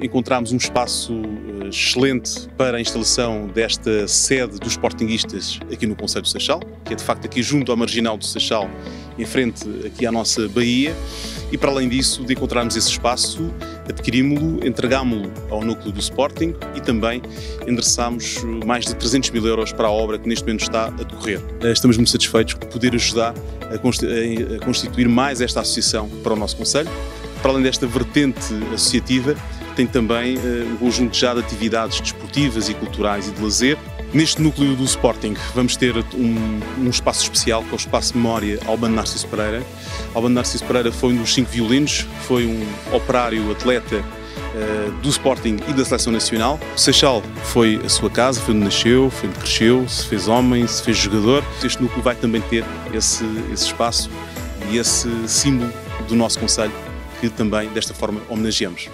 encontramos um espaço uh, excelente para a instalação desta sede dos Sportinguistas aqui no Conselho do Seixal, que é de facto aqui junto à marginal do Seixal, em frente aqui à nossa baía. E para além disso, de encontrarmos esse espaço, adquirimos-lo, entregámo-lo ao núcleo do Sporting e também endereçámos mais de 300 mil euros para a obra que neste momento está a decorrer. Eh, estamos muito satisfeitos por poder ajudar a constituir mais esta associação para o nosso Conselho. Para além desta vertente associativa, tem também uh, um conjunto já de atividades desportivas e culturais e de lazer. Neste núcleo do Sporting vamos ter um, um espaço especial, que é o Espaço Memória Albano Narciso Pereira. Albano Narciso Pereira foi um dos cinco violinos, foi um operário, atleta uh, do Sporting e da Seleção Nacional. O Seixal foi a sua casa, foi onde nasceu, foi onde cresceu, se fez homem, se fez jogador. Este núcleo vai também ter esse, esse espaço e esse símbolo do nosso Conselho que também desta forma homenageamos.